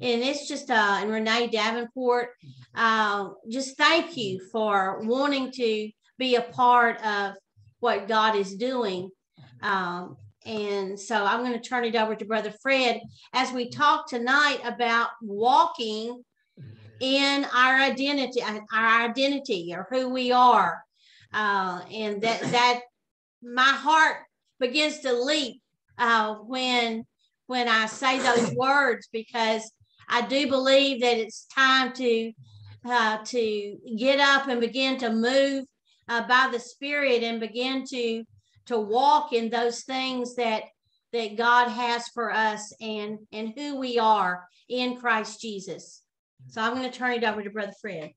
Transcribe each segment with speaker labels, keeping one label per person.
Speaker 1: and it's just uh and Renee Davenport. Uh, just thank you for wanting to be a part of what God is doing. Um, and so I'm going to turn it over to Brother Fred as we talk tonight about walking in our identity, our identity or who we are. Uh, and that that my heart begins to leap uh, when when I say those words because I do believe that it's time to uh, to get up and begin to move uh, by the Spirit and begin to to walk in those things that that God has for us and and who we are in Christ Jesus. So I'm going to turn it over to Brother Fred.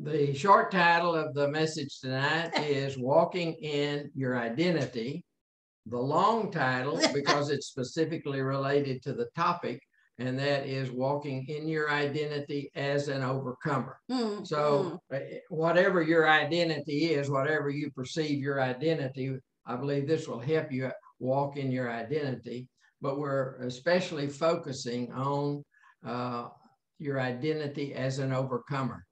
Speaker 2: The short title of the message tonight is Walking in Your Identity. The long title, because it's specifically related to the topic, and that is walking in your identity as an overcomer. Mm, so, mm. whatever your identity is, whatever you perceive your identity, I believe this will help you walk in your identity. But we're especially focusing on uh, your identity as an overcomer.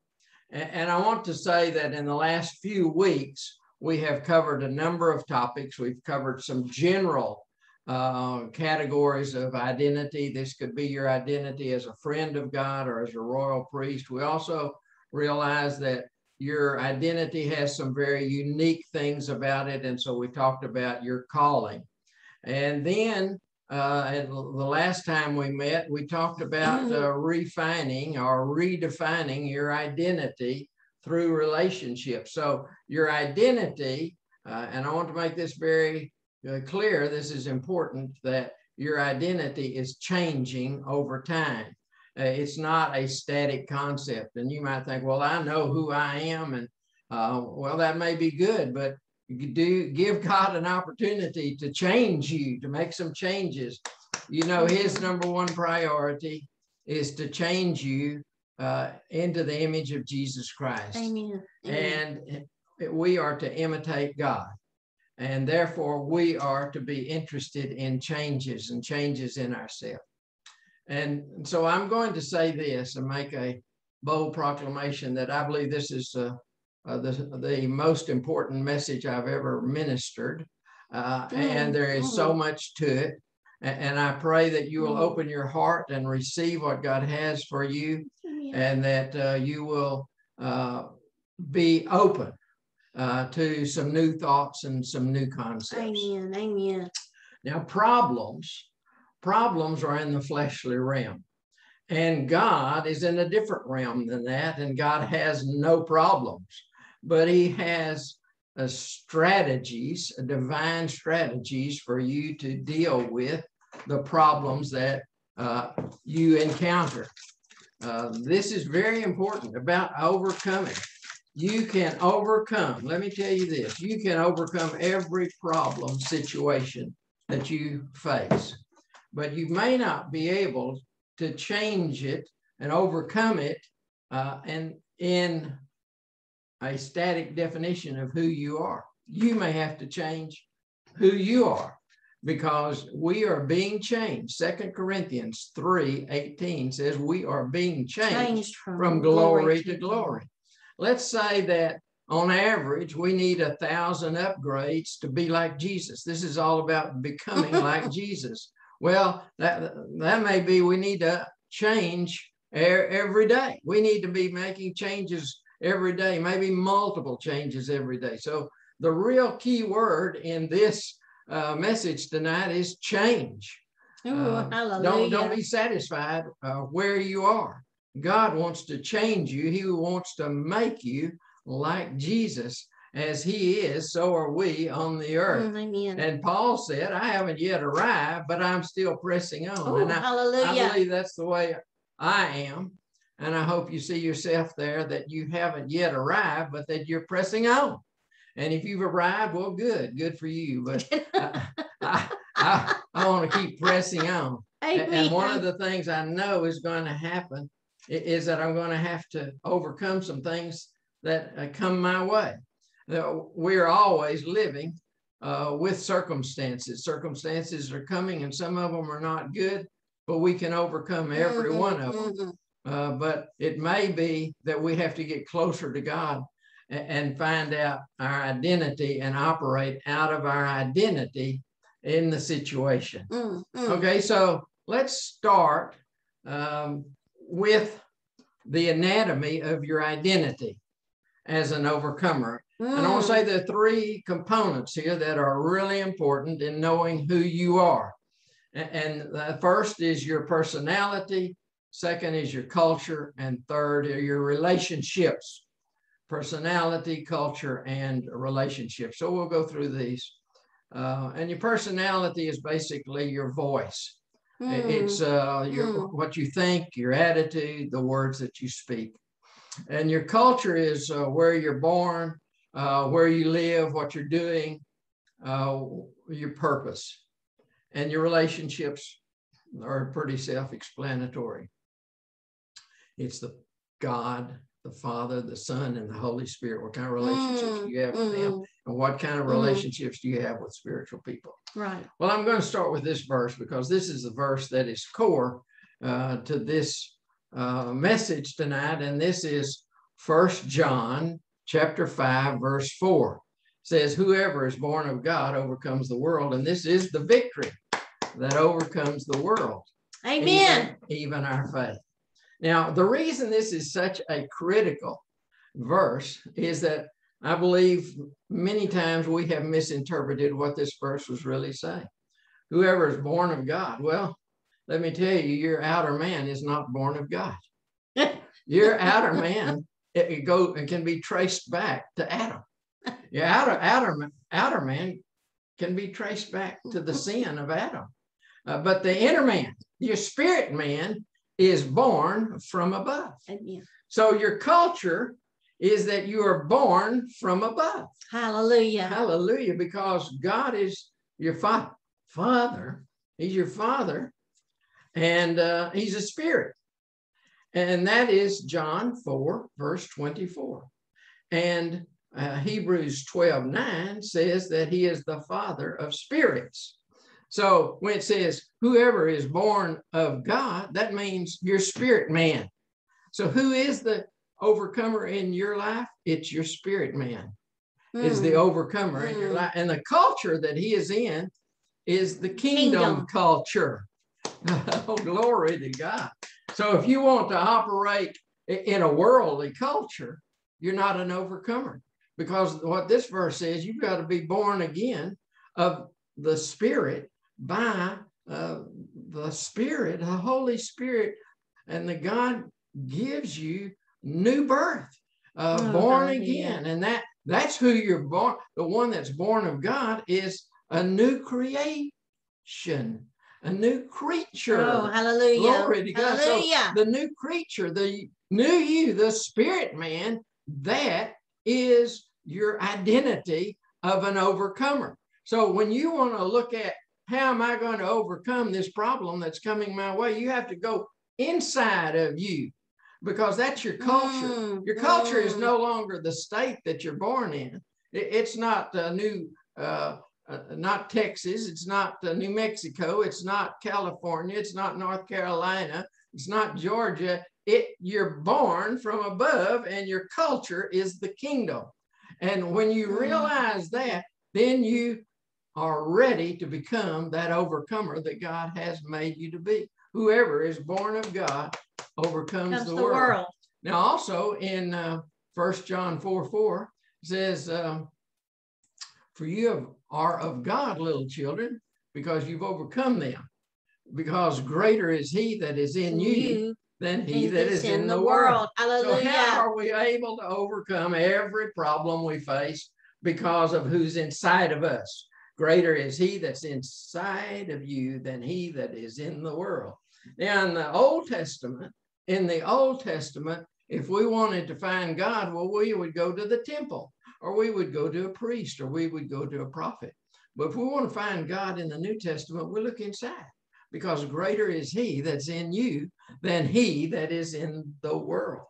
Speaker 2: And, and I want to say that in the last few weeks, we have covered a number of topics. We've covered some general uh, categories of identity. This could be your identity as a friend of God or as a royal priest. We also realize that your identity has some very unique things about it. And so we talked about your calling. And then uh, and the last time we met, we talked about mm-hmm. uh, refining or redefining your identity through relationships. So your identity, uh, and I want to make this very clear, this is important, that your identity is changing over time. Uh, it's not a static concept. And you might think, well, I know who I am. And uh, well, that may be good, but do give God an opportunity to change you, to make some changes. You know, His number one priority is to change you uh, into the image of Jesus Christ.
Speaker 1: Amen.
Speaker 2: And we are to imitate God. And therefore, we are to be interested in changes and changes in ourselves. And so I'm going to say this and make a bold proclamation that I believe this is uh, uh, the, the most important message I've ever ministered. Uh. And there is so much to it. And, and I pray that you will open your heart and receive what God has for you, and that uh, you will uh, be open uh, to some new thoughts and some new concepts.
Speaker 1: Amen. Amen.
Speaker 2: Now, problems, problems are in the fleshly realm. And God is in a different realm than that, and God has no problems but he has uh, strategies, divine strategies for you to deal with the problems that uh, you encounter. Uh, this is very important about overcoming. You can overcome, let me tell you this you can overcome every problem situation that you face, but you may not be able to change it and overcome it uh, and in a static definition of who you are. You may have to change who you are because we are being changed. Second Corinthians 3 18 says we are being changed, changed from, from, glory, glory to, to glory. Let's say that on average, we need a thousand upgrades to be like Jesus. This is all about becoming like Jesus. Well, that, that may be we need to change every day. We need to be making changes every day, maybe multiple changes every day. So the real key word in this uh, message tonight is change.
Speaker 1: Ooh, uh,
Speaker 2: don't don't be satisfied uh, where you are. God wants to change you. He wants to make you like Jesus. As he is, so are we on the earth.
Speaker 1: Mm,
Speaker 2: and Paul said, I haven't yet arrived, but I'm still pressing on. And I,
Speaker 1: hallelujah.
Speaker 2: I believe that's the way I am. And I hope you see yourself there that you haven't yet arrived, but that you're pressing on. And if you've arrived, well, good, good for you. But I, I, I, I want to keep pressing on.
Speaker 1: Amen.
Speaker 2: And one of the things I know is going to happen is that I'm going to have to overcome some things that uh, come my way. We're always living uh, with circumstances. Circumstances are coming, and some of them are not good, but we can overcome every
Speaker 1: Mhm,
Speaker 2: one of them.
Speaker 1: mhm.
Speaker 2: Uh, but it may be that we have to get closer to God a- and, find out our identity and operate out of our identity in the situation.
Speaker 1: Mm, mm.
Speaker 2: Okay, so let's start um, with the anatomy of your identity as an overcomer. And I want
Speaker 1: Mm.
Speaker 2: to say there are three components here that are really important in knowing who you are. And the first is your personality, second is your culture, and third are your relationships. Personality, culture, and relationships. So we'll go through these. Uh, and your personality is basically your voice.
Speaker 1: Mm.
Speaker 2: It's uh, your,
Speaker 1: Mm.
Speaker 2: what you think, your attitude, the words that you speak. And your culture is uh, where you're born, uh, where you live, what you're doing, uh, your purpose. And your relationships are pretty self explanatory. It's the God, the Father, the Son, and the Holy Spirit. What kind of relationships do you have with them? And what kind of
Speaker 1: Mhm.
Speaker 2: relationships do you have with spiritual people?
Speaker 1: Right.
Speaker 2: Well, I'm going to start with this verse because this is the verse that is core uh, to this uh, message tonight, and this is First John chapter five, verse four. It says, "Whoever is born of God overcomes the world," and this is the victory that overcomes the world
Speaker 1: Amen.
Speaker 2: even, even our faith. Now, the reason this is such a critical verse is that I believe many times we have misinterpreted what this verse was really saying. Whoever is born of God, well, let me tell you, your outer man is not born of God. Your outer man, it, it go it can be traced back to Adam. Your outer outer outer man can be traced back to the sin of Adam. Uh, but the inner man, your spirit man, is born from above.
Speaker 1: Amen.
Speaker 2: So your culture is that you are born from above.
Speaker 1: Hallelujah.
Speaker 2: Hallelujah, because God is your fa- father. He's your father, and uh, he's a spirit. And that is John 4, verse 24. And uh, Hebrews 12, 9 says that he is the father of spirits. So when it says whoever is born of God, that means your spirit man. So who is the overcomer in your life? It's your spirit man is the
Speaker 1: Mm.
Speaker 2: overcomer in your
Speaker 1: Mm.
Speaker 2: life. And the culture that he is in is the kingdom,
Speaker 1: Kingdom.
Speaker 2: culture. oh, glory to God. So if you want to operate in a worldly culture, you're not an overcomer. Because what this verse says, you've got to be born again of the Spirit by uh, the Spirit, the Holy Spirit, and the God gives you new birth, uh,
Speaker 1: Oh,
Speaker 2: born again, and that that's who you're born. The one that's born of God is a new creation, a new creature.
Speaker 1: Oh, hallelujah.
Speaker 2: Glory to God. So
Speaker 1: Hallelujah.
Speaker 2: the new creature, the new you, the spirit man, that is your identity of an overcomer. So when you want to look at how am I going to overcome this problem that's coming my way, you have to go inside of you because that's your culture.
Speaker 1: Mm,
Speaker 2: Your culture is
Speaker 1: mm.
Speaker 2: no longer the state that you're born in. It- it's not uh, New, uh, uh, not Texas. It's not uh, New Mexico. It's not California. It's not North Carolina. It's not Georgia. It you're born from above, and your culture is the kingdom. And when you
Speaker 1: Mm.
Speaker 2: realize that, then you are ready to become that overcomer that God has made you to be. Whoever is born of God overcomes the,
Speaker 1: the
Speaker 2: world.
Speaker 1: world.
Speaker 2: Now, also in uh, 1 John 4 4 says, um, For you are of God, little children, because you've overcome them. Because greater is he that is in you than he that is in the world. So,
Speaker 1: Hallelujah.
Speaker 2: how are we able to overcome every problem we face because of who's inside of us? Greater is he that's inside of you than he that is in the world. Now, in the Old Testament, in the Old Testament, if we wanted to find God, well, we would go to the temple, or we would go to a priest, or we would go to a prophet. But if we want to find God in the New Testament, we look inside because greater is he that's in you than he that is in the world.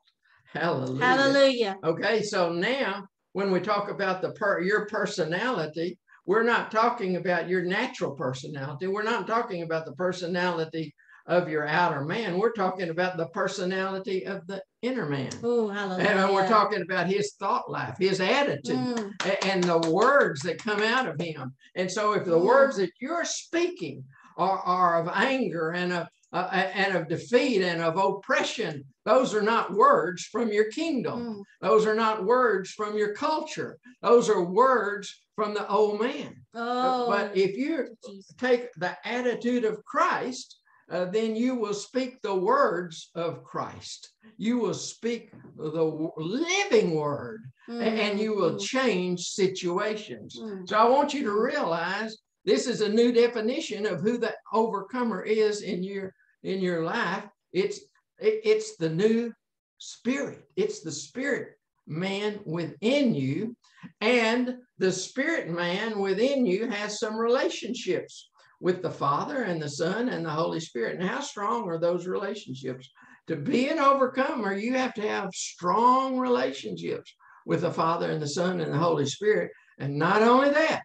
Speaker 2: Hallelujah.
Speaker 1: Hallelujah.
Speaker 2: Okay, so now when we talk about the per, your personality, we're not talking about your natural personality. We're not talking about the personality of your outer man. We're talking about the personality of the inner man.
Speaker 1: Oh, hallelujah.
Speaker 2: And we're talking about his thought life, his attitude,
Speaker 1: Mm,
Speaker 2: and the words that come out of him. And so, if the
Speaker 1: Mm.
Speaker 2: words that you're speaking are, are of anger and of uh, and of defeat and of oppression, those are not words from your kingdom.
Speaker 1: mm,
Speaker 2: Those are not words from your culture. Those are words from the old man.
Speaker 1: Oh,
Speaker 2: But if you
Speaker 1: Jesus.
Speaker 2: take the attitude of Christ, uh, then you will speak the words of Christ. You will speak the living word a- and you will
Speaker 1: Mm,
Speaker 2: change situations.
Speaker 1: mm,
Speaker 2: So I want you to realize this is a new definition of who the overcomer is in your in your life. It's it- it's the new spirit. It's the spirit man within you, and the spirit man within you has some relationships with the Father and the Son and the Holy Spirit. And how strong are those relationships? To be an overcomer, you have to have strong relationships with the Father and the Son and the Holy Spirit. And not only that,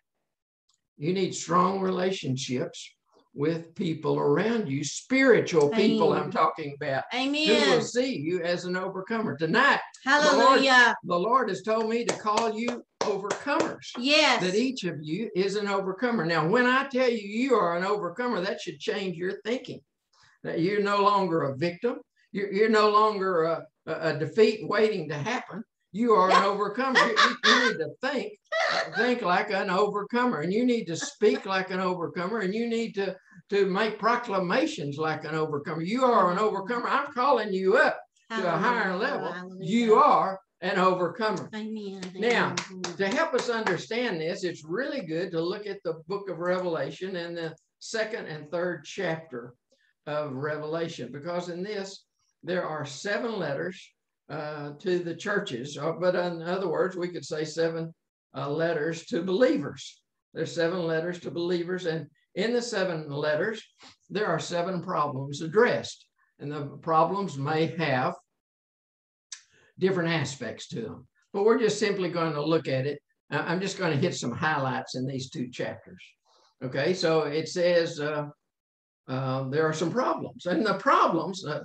Speaker 2: you need strong relationships with people around you, spiritual people, I'm talking about, Amen. who will see you as an overcomer. Tonight,
Speaker 1: Hallelujah.
Speaker 2: the Lord has told me to call you overcomers.
Speaker 1: Yes.
Speaker 2: That each of you is an overcomer. Now, when I tell you you are an overcomer, that should change your thinking. That you're no longer a victim. You're, you're no longer a, a, defeat waiting to happen. You are an overcomer. You, you- you need to think, think like an overcomer, and you need to speak like an overcomer, and you need to to make proclamations like an overcomer. You are an overcomer. I'm calling you up to a higher level. You are an overcomer.
Speaker 1: Amen.
Speaker 2: Now, To help us understand this, it's really good to look at the book of Revelation and the second and third chapter of Revelation, because in this, there are seven letters uh, to the churches, or- but in other words, we could say seven uh, letters to believers. There's seven letters to believers, and in the seven letters, there are seven problems addressed, and the problems may have different aspects to them. But we're just simply going to look at it. I'm just going to hit some highlights in these two chapters. Okay, so it says uh, uh, there are some problems, and the problems, uh,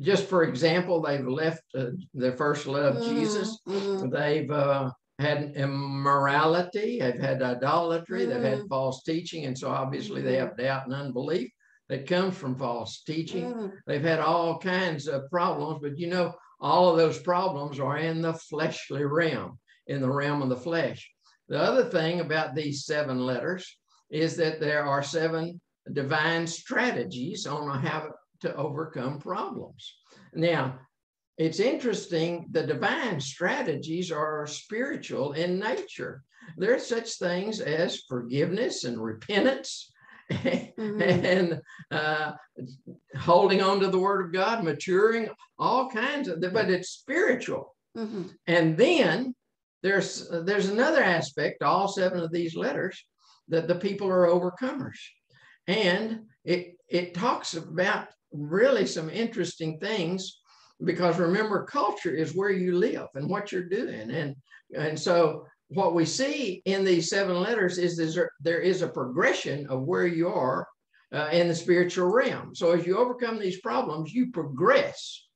Speaker 2: just for example, they've left uh, their first love, Jesus.
Speaker 1: Mhm.
Speaker 2: They've uh, had immorality, they've had idolatry, they've had
Speaker 1: Mm.
Speaker 2: false teaching, and so obviously they have doubt and unbelief that comes from false teaching.
Speaker 1: Mhm.
Speaker 2: They've had all kinds of problems, but you know, all of those problems are in the fleshly realm, in the realm of the flesh. The other thing about these seven letters is that there are seven divine strategies on how to overcome problems. Now, it's interesting, the divine strategies are spiritual in nature. There are such things as forgiveness and repentance.
Speaker 1: Mhm.
Speaker 2: and uh, holding on to the word of God, maturing, all kinds of, but it's spiritual.
Speaker 1: Mhm.
Speaker 2: And then there's there's another aspect, to all seven of these letters, that the people are overcomers. And it it talks about really some interesting things because remember, culture is where you live and what you're doing. And and so what we see in these seven letters is there, there is a progression of where you are uh, in the spiritual realm. So as you overcome these problems, you progress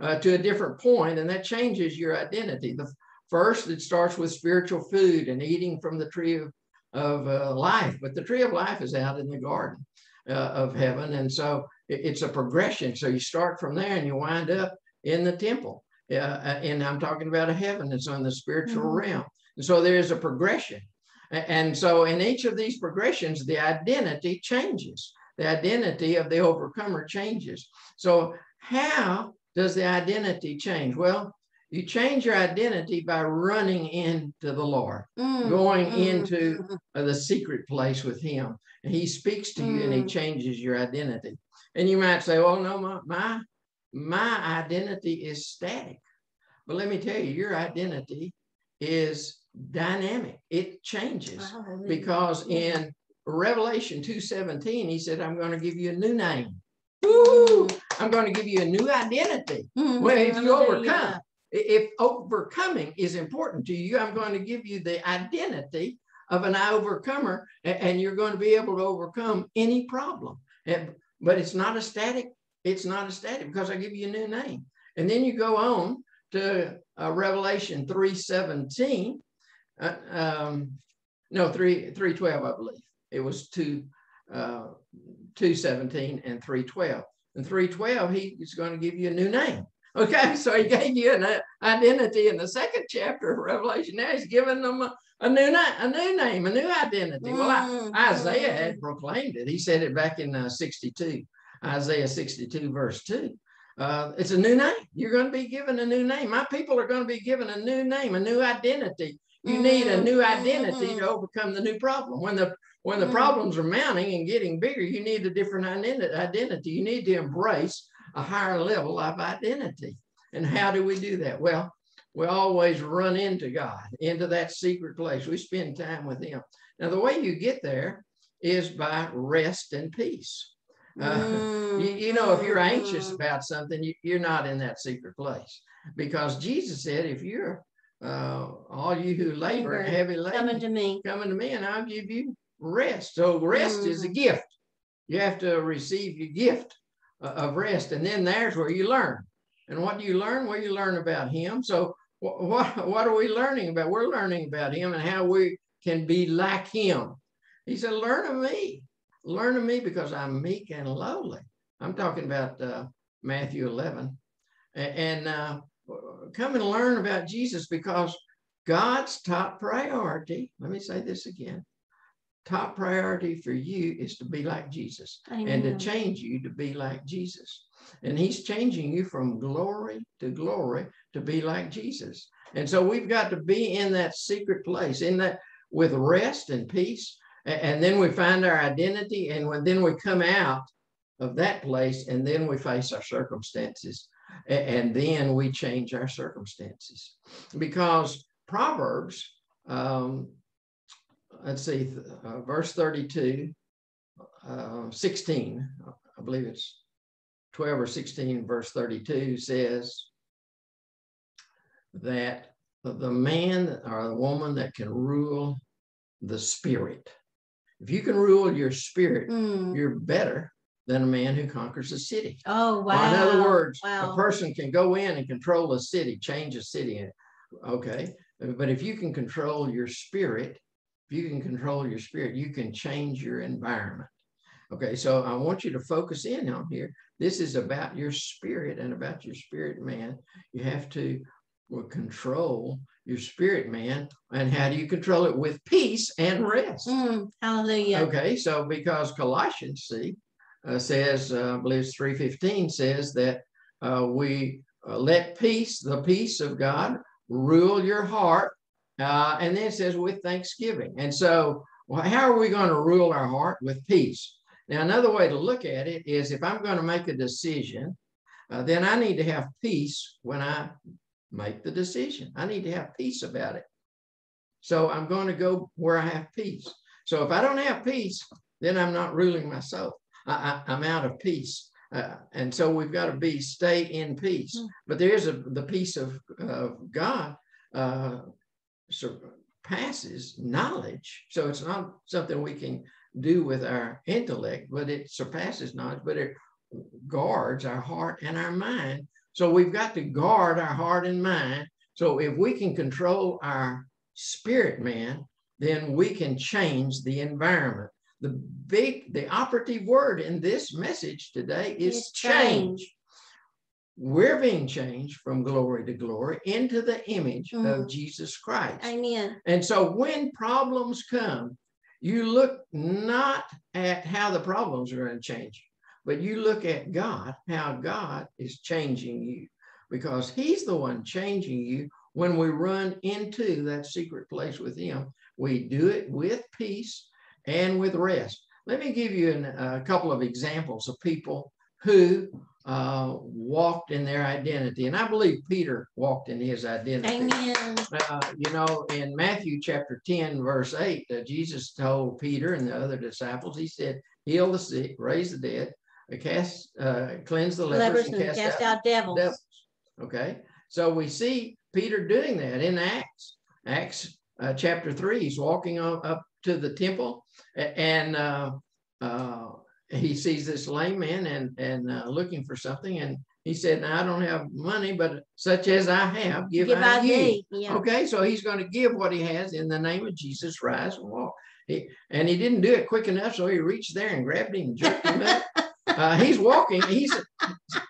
Speaker 2: uh, to a different point, and that changes your identity. The first, it starts with spiritual food and eating from the tree of, of uh, life, but the tree of life is out in the garden uh, of heaven, and so it- it's a progression. So you start from there and you wind up in the temple. Uh, uh, and I'm talking about a heaven that's on the spiritual
Speaker 1: Mhm.
Speaker 2: realm. So there is a progression. And so in each of these progressions, the identity changes. The identity of the overcomer changes. So how does the identity change? Well, you change your identity by running into the Lord,
Speaker 1: Mm,
Speaker 2: going
Speaker 1: mm,
Speaker 2: into the secret place with Him. And He speaks to you and He
Speaker 1: Mm.
Speaker 2: changes your identity. And you might say, "Oh no, my my my identity is static." But let me tell you, your identity is dynamic. It changes
Speaker 1: Hallelujah.
Speaker 2: because in Revelation 2:17, he said, I'm going to give you a new name.
Speaker 1: Mhm.
Speaker 2: I'm going to give you a new identity.
Speaker 1: Mhm.
Speaker 2: Well, if you overcome, if overcoming is important to you, I'm going to give you the identity of an overcomer, and you're going to be able to overcome any problem. But it's not a static. It's not a static because I give you a new name. And then you go on to uh, Revelation 3.17. Uh, um, no, 3, 3.12, I believe. It was 2, uh, 2.17 and 3.12. And 3.12, he is going to give you a new name. Okay, so he gave you an uh, identity in the second chapter of Revelation. Now he's giving them a, a new name, a new name, a new identity. Well, I, mm-hmm. Isaiah had proclaimed it. He said it back in uh, 62, Isaiah 62, verse 2. Uh, it's a new name. You're going to be given a new name. My people are going to be given a new name, a new identity. You mm-hmm. need a new identity to overcome the new problem. When the when the mm-hmm. problems are mounting and getting bigger, you need a different identity. You need to embrace a higher level of identity. And how do we do that? Well, we always run into God, into that secret place. We spend time with Him. Now, the way you get there is by rest and peace. Uh, mm. you, you, know, if you're anxious mm-hmm. about something, you, you're not in that secret place because Jesus said, if you're uh, all you who labor heavy laden,
Speaker 1: coming to me,
Speaker 2: coming to me, and I'll give you rest. So rest mm. is a mm-hmm. gift. You have to receive your gift uh, of rest, and then there's where you learn. And what do you learn? Well, you learn about Him. So what what, what are we learning about? We're learning about Him and how we can be like Him. He said, "Learn of me." Learn of me because I'm meek and lowly. I'm talking about uh, Matthew 11. And uh, come and learn about Jesus because God's top priority, let me say this again top priority for you is to be like Jesus and to change you to be like Jesus. And he's changing you from glory to glory to be like Jesus. And so we've got to be in that secret place, in that with rest and peace and then we find our identity and when, then we come out of that place and then we face our circumstances and then we change our circumstances. Because proverbs um, let's see uh, verse 32 uh, 16 i believe it's 12 or 16 verse 32 says that the man or the woman that can rule the spirit. If you can rule your spirit, mm. you're better than a man who conquers a city.
Speaker 1: Oh, wow.
Speaker 2: Or in other words, wow. a person can go in and control a city, change a city. Okay. But if you can control your spirit, if you can control your spirit, you can change your environment. Okay, so I want you to focus in on here. This is about your spirit and about your spirit man. You have to control your spirit man. And how do you control it? With peace and rest.
Speaker 1: Mm, hallelujah.
Speaker 2: Okay, so because Colossians, see, says, uh, I believe it's 3.15 says that uh, we uh, let peace, the peace of God, rule your heart. Uh, and then it says with thanksgiving. And so well, how are we going to rule our heart? With peace. Now, another way to look at it is if I'm going to make a decision, uh, then I need to have peace when I make the decision. I need to have peace about it. So I'm going to go where I have peace. So if I don't have peace, then I'm not ruling myself. I, am out of peace. Uh, and so we've got to be stay in peace. Mm. But there's a the peace of, of God uh, surpasses knowledge. So it's not something we can do with our intellect, but it surpasses knowledge, but it guards our heart and our mind so we've got to guard our heart and mind. So if we can control our spirit man, then we can change the environment. The big, the operative word in this message today is change. change. We're being changed from glory to glory into the image mm. of Jesus Christ.
Speaker 1: Amen.
Speaker 2: And so when problems come, you look not at how the problems are going to change but you look at God, how God is changing you because He's the one changing you when we run into that secret place with Him. We do it with peace and with rest. Let me give you an, a couple of examples of people who uh, walked in their identity. And I believe Peter walked in his identity.
Speaker 1: Amen.
Speaker 2: Uh, you know, in Matthew chapter 10, verse 8, uh, Jesus told Peter and the other disciples, He said, Heal the sick, raise the dead, cast, uh, cleanse the lepers, and cast,
Speaker 1: cast out, out devils. devils.
Speaker 2: Okay, so we see Peter doing that in Acts. Acts uh, chapter three, he's walking on, up to the temple, and uh, uh, he sees this lame man and and uh, looking for something, and he said, "Now I don't have money, but such as I have, give,
Speaker 1: Give
Speaker 2: I
Speaker 1: I
Speaker 2: you."
Speaker 1: thee. Yeah.
Speaker 2: Okay, so he's going to give what he has in the name of Jesus. Rise and walk. He, and he didn't do it quick enough, so he reached there and grabbed him and jerked him up. Uh, he's walking. He's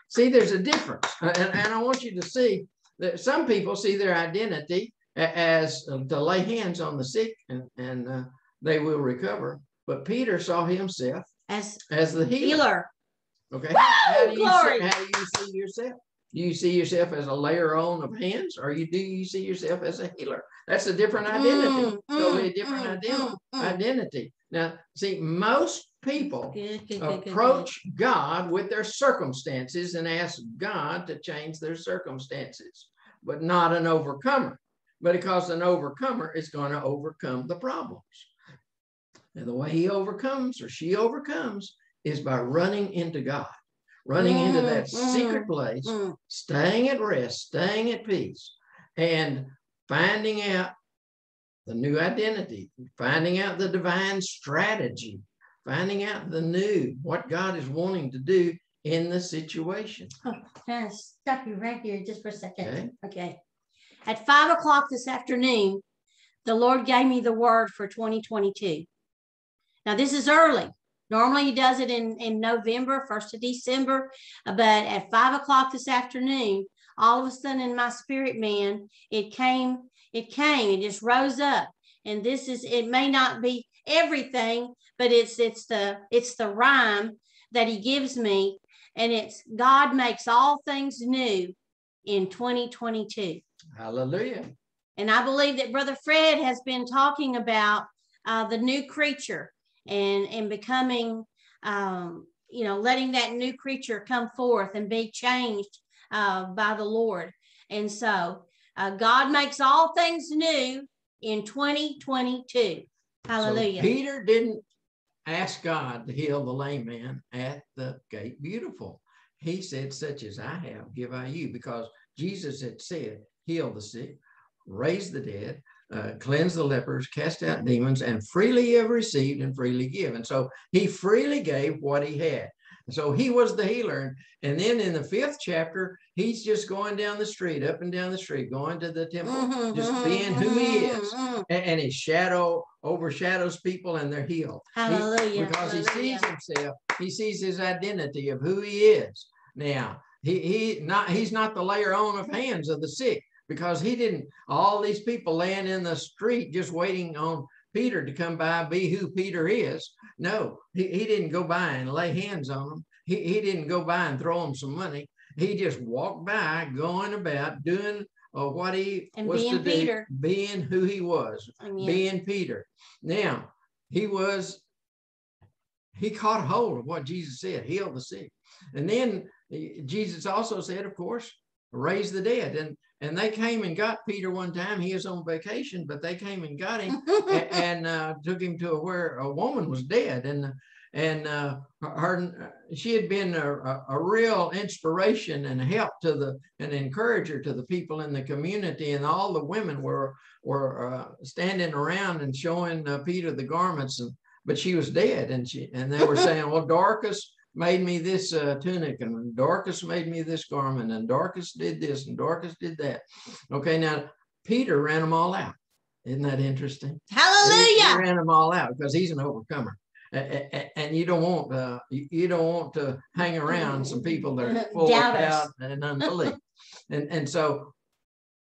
Speaker 2: see. There's a difference, and, and I want you to see that some people see their identity as uh, to lay hands on the sick and and uh, they will recover. But Peter saw himself
Speaker 1: As
Speaker 2: as the healer.
Speaker 1: healer.
Speaker 2: Okay.
Speaker 1: Woo!
Speaker 2: how, do you
Speaker 1: Glory!
Speaker 2: see, how do you see yourself? Do you see yourself as a layer on of hands, or you do you see yourself as a healer? That's a different identity.
Speaker 1: Mm,
Speaker 2: totally
Speaker 1: mm,
Speaker 2: different
Speaker 1: mm,
Speaker 2: identity.
Speaker 1: mm, mm.
Speaker 2: Identity. Now, see, most people
Speaker 1: Good, good, good, good,
Speaker 2: approach God with their circumstances and ask God to change their circumstances, but not an overcomer. But because an overcomer is going to overcome the problems. And the way he overcomes or she overcomes is by running into God, running into that
Speaker 1: Mm, mm,
Speaker 2: secret place,
Speaker 1: Mm,
Speaker 2: staying at rest, staying at peace, and finding out the new identity, finding out the divine strategy, finding out the new, what God is wanting to do in the situation.
Speaker 1: Can I stop you right here just for a second?
Speaker 2: Okay.
Speaker 1: Okay. At five o'clock this afternoon, the Lord gave me the word for 2022. Now, this is early. Normally, He does it in, in November, 1st of December. uh, But at five o'clock this afternoon, all of a sudden in my spirit man, it came, it came, it just rose up. And this is, it may not be everything, but it's it's the it's the rhyme that he gives me. And it's God makes all things new in 2022.
Speaker 2: Hallelujah.
Speaker 1: And I believe that Brother Fred has been talking about uh, the new creature and and becoming, um, you know, letting that new creature come forth and be changed uh, by the Lord. And so uh, God makes all things new in 2022. Hallelujah.
Speaker 2: So Peter didn't ask God to heal the lame man at the gate beautiful. He said, Such as I have, give I you, because Jesus had said, Heal the sick, raise the dead, uh, cleanse the lepers, cast out demons, and freely have received and freely give. And so he freely gave what he had. So he was the healer. And then in the fifth chapter, he's just going down the street, up and down the street, going to the temple,
Speaker 1: Mhm,
Speaker 2: just
Speaker 1: mhm,
Speaker 2: being who he is.
Speaker 1: mhm, mhm.
Speaker 2: And, and his shadow overshadows people and they're healed. He-
Speaker 1: Hallelujah.
Speaker 2: because he sees himself, he sees his identity of who he is. Now, he he not he's not the layer on of hands of the sick because he didn't all these people laying in the street just waiting on Peter to come by be who Peter is. No, he, he didn't go by and lay hands on them. He, he didn't go by and throw them some money. He just walked by, going about doing uh, what he
Speaker 1: And
Speaker 2: was to
Speaker 1: being Peter.
Speaker 2: do, being who he was
Speaker 1: Amen.
Speaker 2: being Peter. Now, he was, he caught hold of what Jesus said, heal the sick. And then eh, Jesus also said, of course, raise the dead. And and they came and got Peter one time. He was on vacation, but they came and got him a- and uh, took him to where a woman was dead. And and uh, her she had been a, a, a real inspiration and help to the an encourager to the people in the community. And all the women were were uh, standing around and showing uh, Peter the garments, and but she was dead, and she and they were saying, "Well, Dorcas made me this uh, tunic, and Dorcas made me this garment, and Dorcas did this, and Dorcas did that." Okay, now Peter ran them all out. Isn't that interesting? He- He,
Speaker 1: Hallelujah.
Speaker 2: ran them all out because he's an overcomer. And you don't want uh, you you don't want to hang around some people that are full of doubt and unbelief. and and so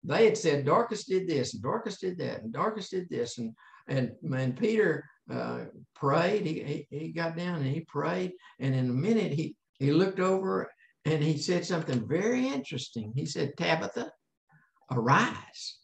Speaker 2: they had said Dorcas did this and Dorcas did that and Dorcas did this and and and Peter uh, prayed. He, he he got down and he prayed and in a minute he he looked over and he said something very interesting. He said, Tabitha, arise.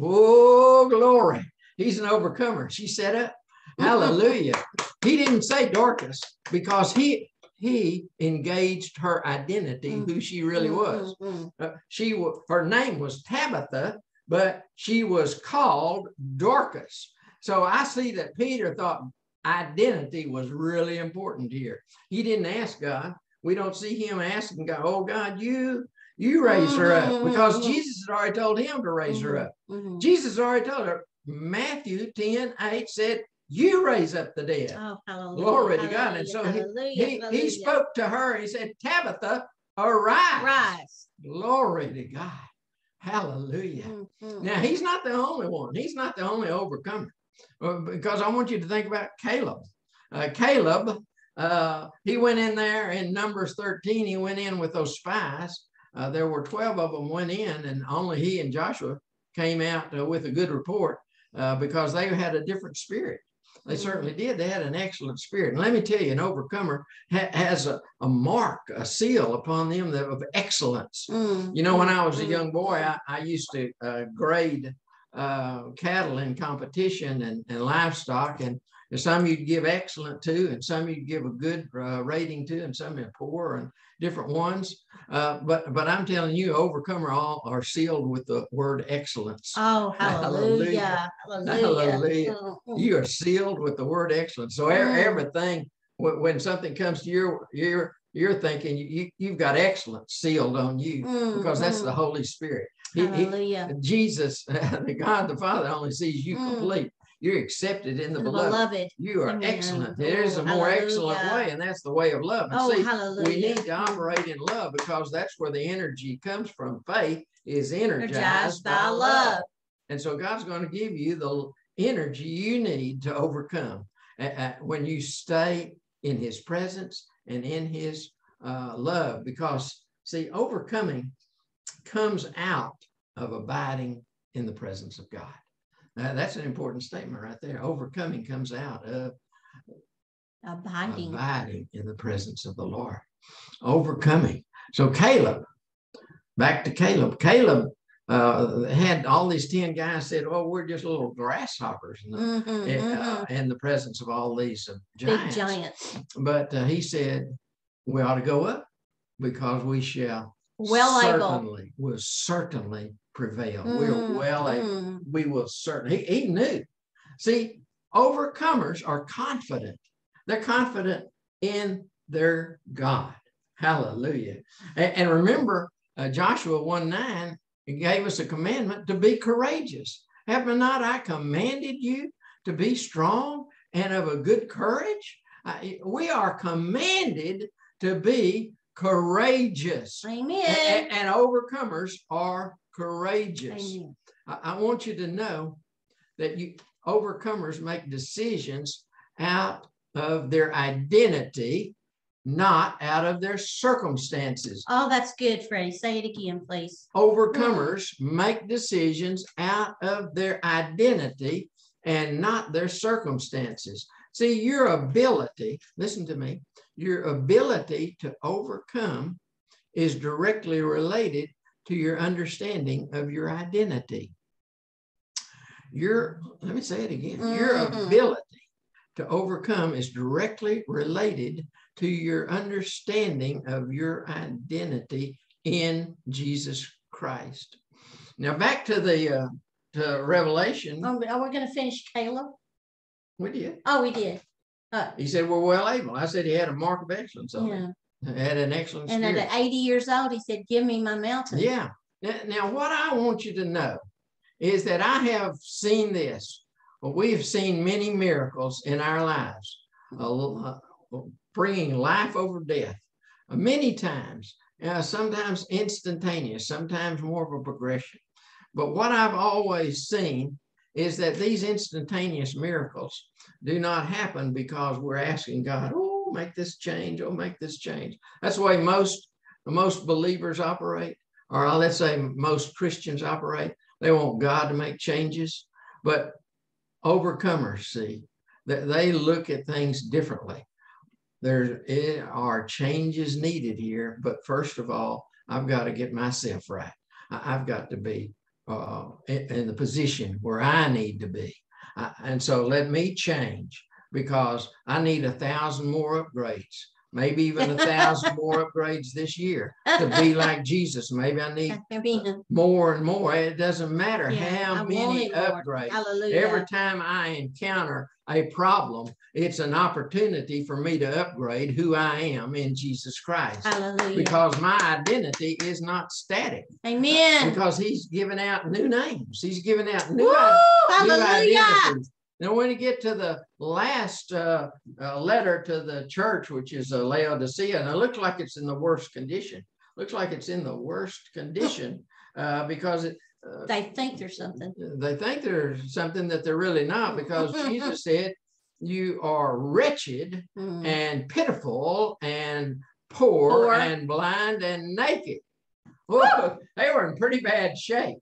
Speaker 2: Oh glory! He's an overcomer. She sat up. Hallelujah. he didn't say Dorcas because he he engaged her identity, who she really was.
Speaker 1: Mm, mm,
Speaker 2: Uh, she her name was Tabitha, but she was called Dorcas. So I see that Peter thought identity was really important here. He didn't ask God. We don't see him asking God, "Oh God, you you raise her up," because Jesus had already told him to raise her up.
Speaker 1: mm, mhm.
Speaker 2: Jesus already told her. Matthew 10 8 said, you raise up the dead.
Speaker 1: Oh, hallelujah.
Speaker 2: Glory to God. And
Speaker 1: hallelujah,
Speaker 2: so he,
Speaker 1: hallelujah,
Speaker 2: he, he
Speaker 1: hallelujah.
Speaker 2: spoke to her. He said, Tabitha, arise.
Speaker 1: Rise.
Speaker 2: Glory to God. Hallelujah.
Speaker 1: Mm, mm.
Speaker 2: Now, he's not the only one. He's not the only overcomer. Because I want you to think about Caleb. Uh, Caleb, uh, he went in there in Numbers 13. He went in with those spies. Uh, there were 12 of them went in, and only he and Joshua came out uh, with a good report uh, because they had a different spirit. They certainly did. They had an excellent spirit. And let me tell you, an overcomer ha- has a, a mark, a seal upon them of excellence.
Speaker 1: Mm,
Speaker 2: You know, when I was a
Speaker 1: mm.
Speaker 2: young boy, I, I used to uh, grade uh, cattle in competition and, and livestock, and some you'd give excellent to, and some you'd give a good uh, rating to, and some are poor, and different ones. Uh, but but I'm telling you, overcomer all are sealed with the word excellence.
Speaker 1: Oh,
Speaker 2: Hallelujah.
Speaker 1: hallelujah. Hallelujah.
Speaker 2: Hallelujah. You are sealed with the word excellence. So
Speaker 1: Mm.
Speaker 2: everything when, something comes to your your you're thinking you, you've got excellence sealed on you
Speaker 1: Mm,
Speaker 2: because that's
Speaker 1: mm.
Speaker 2: the Holy Spirit. He, he,
Speaker 1: Hallelujah.
Speaker 2: Jesus, the God the Father only sees you
Speaker 1: Mm.
Speaker 2: complete. You're accepted in the,
Speaker 1: The
Speaker 2: beloved.
Speaker 1: beloved.
Speaker 2: You are
Speaker 1: Amen.
Speaker 2: excellent. There is a more excellent way, and that's the way of love. And
Speaker 1: Oh,
Speaker 2: see,
Speaker 1: hallelujah.
Speaker 2: we need to operate in love because that's where the energy comes from. Faith is energized,
Speaker 1: Energized
Speaker 2: by
Speaker 1: by
Speaker 2: love.
Speaker 1: love.
Speaker 2: And so God's going to give you the energy you need to overcome uh, when you stay in his presence and in his uh, love. Because, see, overcoming comes out of abiding in the presence of God. Uh, that's an important statement right there. Overcoming comes out of
Speaker 1: Abiding.
Speaker 2: abiding in the presence of the Lord. Overcoming. So Caleb, back to Caleb. Caleb uh, had all these 10 guys said, Oh, we're just little grasshoppers in the,
Speaker 1: Mhm,
Speaker 2: in,
Speaker 1: mhm.
Speaker 2: uh, in the presence of all these uh,
Speaker 1: Big
Speaker 2: giants.
Speaker 1: giants.
Speaker 2: But uh, he said, We ought to go up because we shall
Speaker 1: Well able.
Speaker 2: certainly, will certainly prevail. We're
Speaker 1: Mm,
Speaker 2: well able
Speaker 1: mm.
Speaker 2: we will certainly, he, he knew. See, overcomers are confident. They're confident in their God. Hallelujah. And, and remember, uh, Joshua 1 9 he gave us a commandment to be courageous. Have not I commanded you to be strong and of a good courage? I- we are commanded to be courageous.
Speaker 1: Amen.
Speaker 2: And, and overcomers are courageous.
Speaker 1: Amen.
Speaker 2: I, I want you to know that you overcomers make decisions out of their identity, not out of their circumstances.
Speaker 1: Oh, that's good, Freddie. Say it again, please.
Speaker 2: Overcomers make decisions out of their identity and not their circumstances. See, your ability, listen to me, your ability to overcome is directly related to your understanding of your identity. Your, let me say it again, your
Speaker 1: Mhm.
Speaker 2: ability to overcome is directly related to your understanding of your identity in Jesus Christ. Now back to the uh, to Revelation.
Speaker 1: Oh, are we going to finish Caleb?
Speaker 2: We did.
Speaker 1: Oh, we did. Uh,
Speaker 2: He said, "We're well able." I said he had a mark of excellence on
Speaker 1: yeah.
Speaker 2: him. Had an excellent
Speaker 1: And
Speaker 2: spirit.
Speaker 1: at 80 years old, he said, Give me my mountain.
Speaker 2: Yeah. Now, now, what I want you to know is that I have seen this. We have seen many miracles in our lives, uh, uh, bringing life over death uh, many times, uh, sometimes instantaneous, sometimes more of a progression. But what I've always seen is that these instantaneous miracles do not happen because we're asking God, oh, make this change, oh, make this change. That's the way most most believers operate, or let's say most Christians operate. They want God to make changes, but overcomers see that they look at things differently. There eh, are changes needed here, but first of all, I've got to get myself right. I've got to be uh, in, the position where I need to be. I- and so let me change because I need a thousand more upgrades, maybe even a thousand more upgrades this year to be like Jesus. Maybe I need more and more. It doesn't matter
Speaker 1: Yeah,
Speaker 2: how
Speaker 1: I
Speaker 2: many upgrades.
Speaker 1: hallelujah.
Speaker 2: Every time I encounter a problem, it's an opportunity for me to upgrade who I am in Jesus Christ.
Speaker 1: hallelujah.
Speaker 2: Because my identity is not static.
Speaker 1: Amen.
Speaker 2: Because he's given out new names. He's given out new,
Speaker 1: Woo,
Speaker 2: new
Speaker 1: hallelujah.
Speaker 2: identities. Then when you get to the last uh, uh, letter to the church, which is uh, Laodicea, and it looks like it's in the worst condition. Looks like it's in the worst condition uh, because it,
Speaker 1: uh, they think there's something.
Speaker 2: They think there's something that they're really not because Jesus said, "You are wretched mm. and pitiful and poor, poor, and blind and naked." Well, they were in pretty bad shape,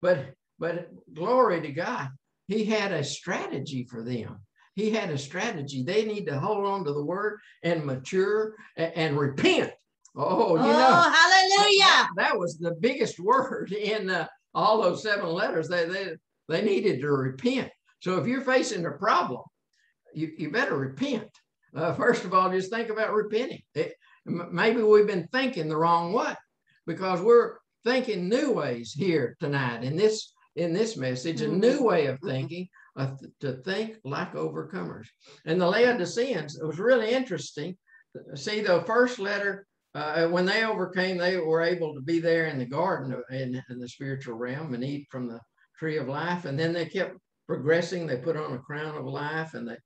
Speaker 2: but but glory to God he had a strategy for them. He had a strategy. They need to hold on to the word and mature and, and repent. Oh, you oh, know,
Speaker 1: hallelujah.
Speaker 2: That, that, was the biggest word in uh, all those seven letters. They, they, they needed to repent. So if you're facing a problem, you, you better repent. Uh, first of all, just think about repenting. It, maybe we've been thinking the wrong way because we're thinking new ways here tonight in this in this message, a mm-hmm. new way of thinking, uh, to think like overcomers. And the Laodiceans, it was really interesting. See, the first letter, uh, when they overcame, they were able to be there in the garden in, in the spiritual realm and eat from the tree of life. And then they kept progressing. They put on a crown of life and they,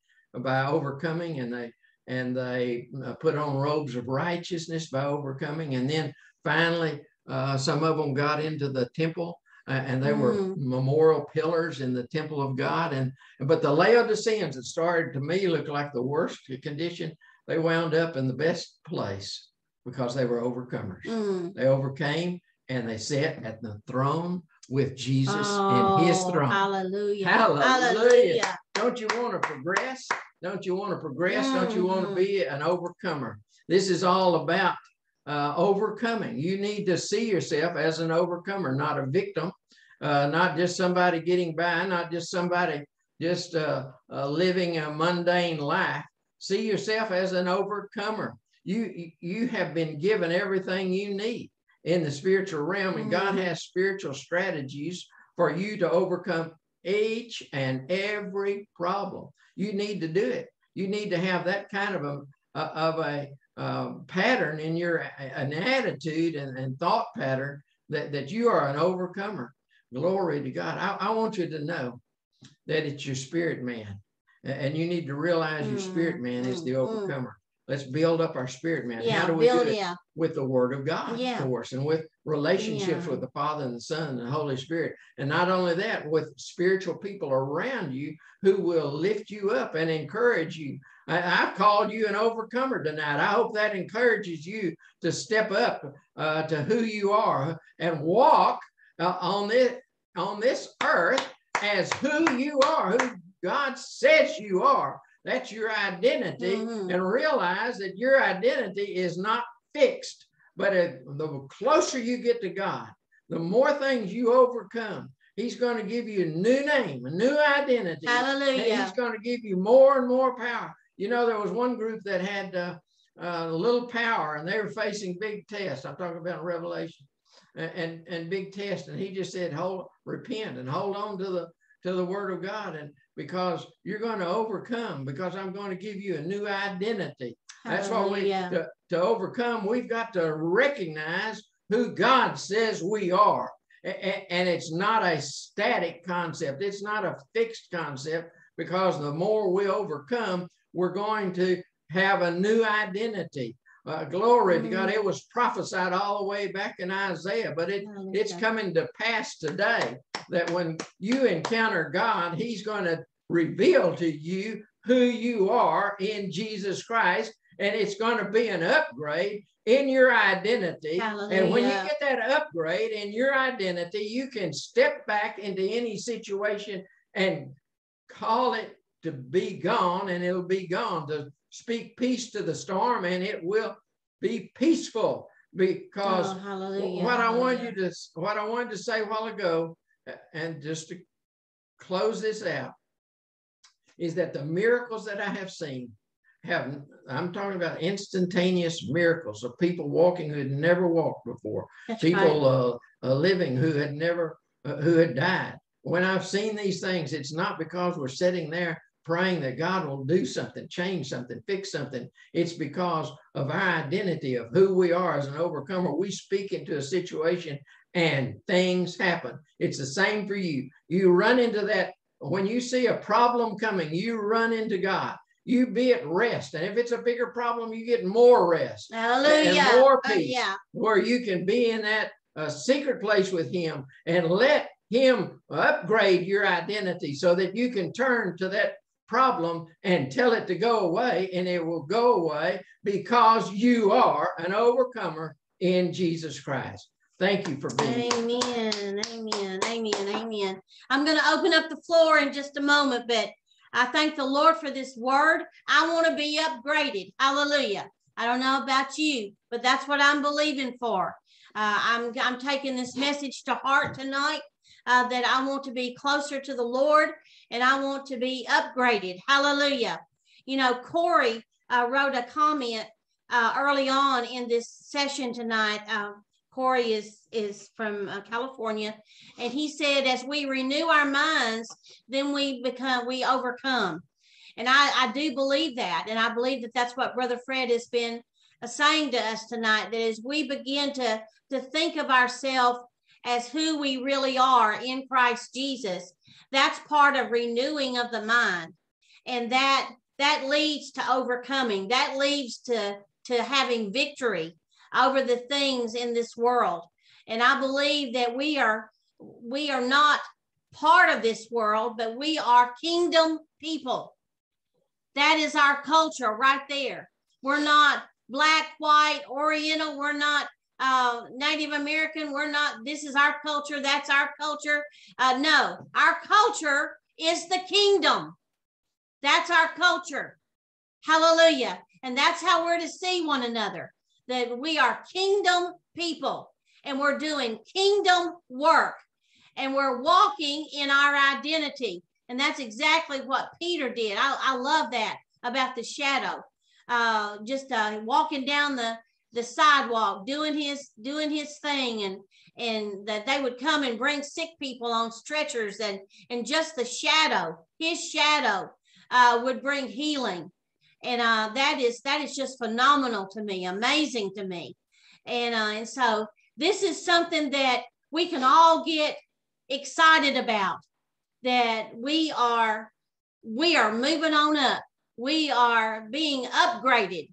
Speaker 2: by overcoming, and they and they uh, put on robes of righteousness by overcoming. And then finally, uh, some of them got into the temple uh, and they mm. were memorial pillars in the temple of God. And but the Laodiceans, it started to me look like the worst condition. They wound up in the best place because they were overcomers. Mm. They overcame and they sat at the throne with Jesus oh, in his oh, throne.
Speaker 1: Hallelujah.
Speaker 2: hallelujah. Hallelujah. Don't you want to progress? Don't you want to progress? Mm. Don't you want to mm-hmm. be an overcomer? This is all about uh, overcoming. You need to see yourself as an overcomer, not a victim, uh, not just somebody getting by, not just somebody just uh, uh living a mundane life. See yourself as an overcomer. You you have been given everything you need in the spiritual realm, and God mm-hmm. has spiritual strategies for you to overcome each and every problem. You need to do it. You need to have that kind of a of a uh, pattern in your an attitude and, and thought pattern that, that you are an overcomer. Glory to God. I, I want you to know that it's your spirit man. And you need to realize your spirit mm, man is mm, the mm. overcomer. Let's build up our spirit man. Yeah, How do we build, do it? Yeah. With the word of God, yeah. of course, and with relationships yeah. with the Father and the Son and the Holy Spirit. And not only that, with spiritual people around you who will lift you up and encourage you I, have called you an overcomer tonight. I hope that encourages you to step up uh, to who you are and walk uh, on this on this earth as who you are, who God says you are. That's your identity, mm-hmm. and realize that your identity is not fixed. But if, the closer you get to God, the more things you overcome. He's going to give you a new name, a new identity.
Speaker 1: Hallelujah.
Speaker 2: He's going to give you more and more power. You know, there was one group that had uh, uh, little power and they were facing big tests. I'm talking about Revelation and, and, and big tests. And he just said, hold, repent and hold on to the, to the word of God. And because you're going to overcome, because I'm going to give you a new identity. That's why we, to, to overcome, we've got to recognize who God says we are. And it's not a static concept. It's not a fixed concept because the more we overcome, we're going to have a new identity. Uh, glory mm-hmm. to God. Mm-hmm. It was prophesied all the way back in Isaiah, but it, oh, it's coming to pass today that when you encounter God, He's going to reveal to you who you are in Jesus Christ. And it's going to be an upgrade in your identity. Hallelujah. And when you get that upgrade in your identity, you can step back into any situation and call it to be gone and it'll be gone. To speak peace to the storm and it will be peaceful because oh, what I wanted you to what I wanted to say a while ago and just to close this out is that the miracles that I have seen have I'm talking about instantaneous miracles of people walking who had never walked before, That's people uh, uh, living who had never uh, who had died. When I've seen these things, it's not because we're sitting there praying that God will do something, change something, fix something. It's because of our identity of who we are as an overcomer. We speak into a situation and things happen. It's the same for you. You run into that when you see a problem coming, you run into God. You be at rest. And if it's a bigger problem, you get more rest.
Speaker 1: Hallelujah.
Speaker 2: And more
Speaker 1: Oh,
Speaker 2: peace.
Speaker 1: yeah.
Speaker 2: Where you can be in that uh, secret place with Him and let Him upgrade your identity so that you can turn to that problem and tell it to go away, and it will go away because you are an overcomer in Jesus Christ. Thank you for being.
Speaker 1: Amen. Amen. Amen. Amen. I'm going to open up the floor in just a moment, but I thank the Lord for this word. I want to be upgraded. Hallelujah. I don't know about you, but that's what I'm believing for. Uh, I'm, I'm taking this message to heart tonight uh, that I want to be closer to the Lord and I want to be upgraded. Hallelujah. You know, Corey uh, wrote a comment uh, early on in this session tonight. Uh, Corey is is from uh, California, and he said, "As we renew our minds, then we become we overcome." And I I do believe that, and I believe that that's what Brother Fred has been saying to us tonight. That as we begin to to think of ourselves as who we really are in Christ Jesus, that's part of renewing of the mind, and that that leads to overcoming. That leads to to having victory over the things in this world. And I believe that we are we are not part of this world, but we are kingdom people. That is our culture right there. We're not black, white, oriental, we're not uh, Native American, we're not this is our culture, that's our culture. Uh, no, our culture is the kingdom. That's our culture. Hallelujah. And that's how we're to see one another that we are kingdom people and we're doing kingdom work and we're walking in our identity. And that's exactly what Peter did. I, I love that about the shadow. Uh, just uh, walking down the, the sidewalk, doing his doing his thing, and and that they would come and bring sick people on stretchers, and and just the shadow, his shadow, uh, would bring healing and uh, that is that is just phenomenal to me, amazing to me, and uh, and so this is something that we can all get excited about. That we are we are moving on up. We are being upgraded.